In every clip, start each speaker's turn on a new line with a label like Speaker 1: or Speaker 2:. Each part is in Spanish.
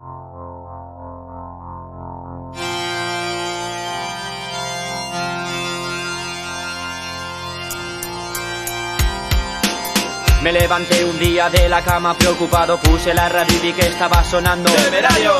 Speaker 1: Me levanté un día de la cama preocupado, puse la radio y vi que estaba sonando.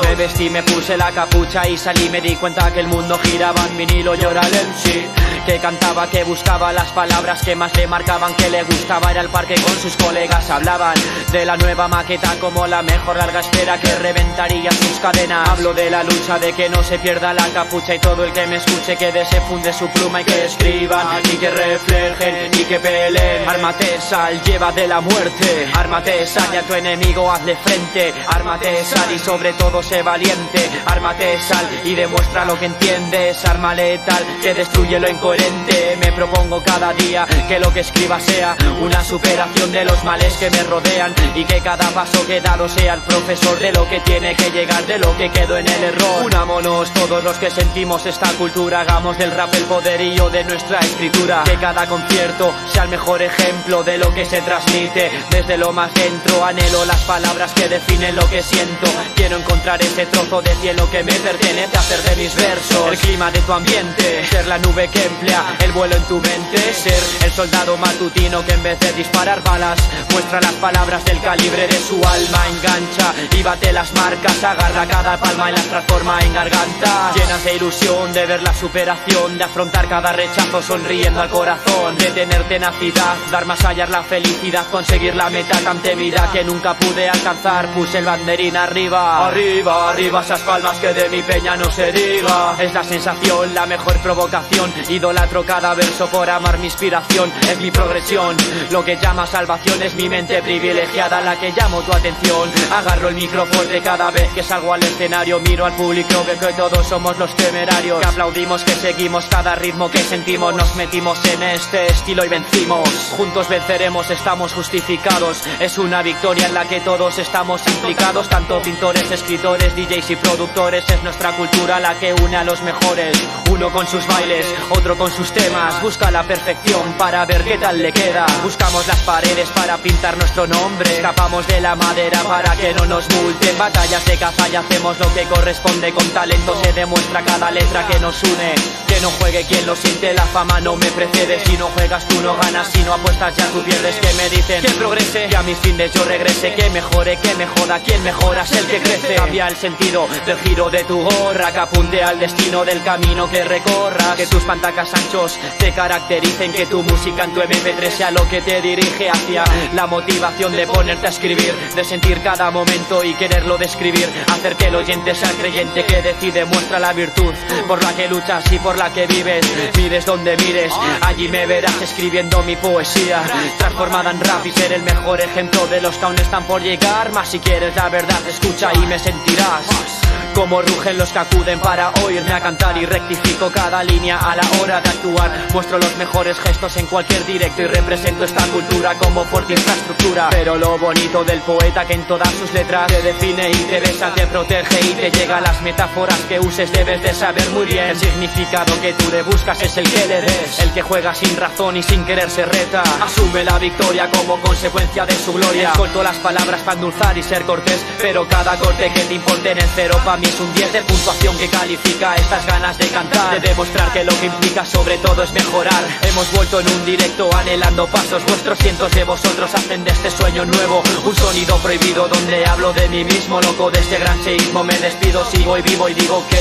Speaker 1: Me vestí, me puse la capucha y salí, me di cuenta que el mundo giraba en vinilo, llora el MC. Que cantaba, que buscaba las palabras que más le marcaban, que le gustaba. Era al parque con sus colegas, hablaban de la nueva maqueta como la mejor larga espera que reventaría sus cadenas. Hablo de la lucha, de que no se pierda la capucha y todo el que me escuche que desefunde su pluma y que escriban y que reflejen y que peleen. Ármate sal, lleva de la muerte. Ármate sal y a tu enemigo hazle frente. Ármate sal y sobre todo sé valiente. Ármate sal y demuestra lo que entiendes. Arma letal que destruye lo incoherente. Me propongo cada día que lo que escriba sea una superación de los males que me rodean y que cada paso que he dado sea el profesor de lo que tiene que llegar, de lo que quedo en el error. Unámonos todos los que sentimos esta cultura, hagamos del rap el poderío de nuestra escritura. Que cada concierto sea el mejor ejemplo de lo que se transmite desde lo más dentro. Anhelo las palabras que definen lo que siento. Quiero encontrar ese trozo de cielo que me pertenece, hacer de mis versos el clima de tu ambiente, ser la nube que el vuelo en tu mente, ser el soldado matutino que en vez de disparar balas muestra las palabras del calibre de su alma, engancha y bate las marcas, agarra cada palma y las transforma en garganta, llenas de ilusión de ver la superación, de afrontar cada rechazo sonriendo al corazón, de tener tenacidad, dar más allá la felicidad, conseguir la meta tan temida que nunca pude alcanzar, puse el banderín arriba, arriba, arriba esas palmas que de mi peña no se diga, es la sensación, la mejor provocación, idolatro cada verso por amar mi inspiración, es mi progresión, lo que llama salvación es mi mente privilegiada la que llamo tu atención, agarro el micrófono de cada vez que salgo al escenario, miro al público, veo que todos somos los temerarios, que aplaudimos, que seguimos cada ritmo que sentimos, nos metimos en este estilo y vencimos, juntos venceremos, estamos justificados, es una victoria en la que todos estamos implicados, tanto pintores, escritores, DJs y productores, es nuestra cultura la que une a los mejores, uno con sus bailes, otro con sus temas, busca la perfección para ver qué tal le queda, buscamos las paredes para pintar nuestro nombre, escapamos de la madera para que no nos multen, batallas de caza y hacemos lo que corresponde, con talento se demuestra cada letra que nos une, que no juegue quien lo siente, la fama no me precede, si no juegas tú no ganas, si no apuestas ya tú pierdes, que me dicen que progrese, que a mis fines yo regrese, que mejore, que me joda, quien mejora es el que crece, cambia el sentido del giro de tu gorra, que apunte al destino del camino que recorras, que tus pantacas anchos te caractericen, que tu música en tu MP3 sea lo que te dirige hacia la motivación de ponerte a escribir, de sentir cada momento y quererlo describir, hacer que el oyente sea el creyente que decide, muestra la virtud por la que luchas y por la que vives, mires donde mires, allí me verás escribiendo mi poesía, transformada en rap y ser el mejor ejemplo de los que aún están por llegar, más si quieres la verdad, escucha y me sentirás. Como rugen los que acuden para oírme a cantar y rectifico cada línea a la hora de actuar. Muestro los mejores gestos en cualquier directo y represento esta cultura como fuerte infraestructura. Pero lo bonito del poeta que en todas sus letras te define y te besa, te protege y te llega las metáforas que uses. Debes de saber muy bien el significado que tú le buscas es el que le des. El que juega sin razón y sin querer se reta. Asume la victoria como consecuencia de su gloria. Corto las palabras para endulzar y ser cortés, pero cada corte que te importe en el cero pa' mí es un 10 de puntuación que califica estas ganas de cantar, de demostrar que lo que implica sobre todo es mejorar. Hemos vuelto en un directo anhelando pasos, vuestros cientos de vosotros hacen de este sueño nuevo un sonido prohibido donde hablo de mí mismo, loco de este gran seísmo. Me despido, sigo y vivo y digo que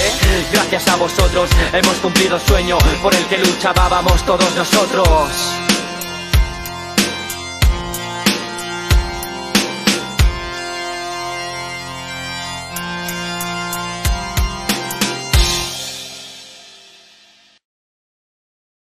Speaker 1: gracias a vosotros hemos cumplido sueño por el que luchábamos todos nosotros.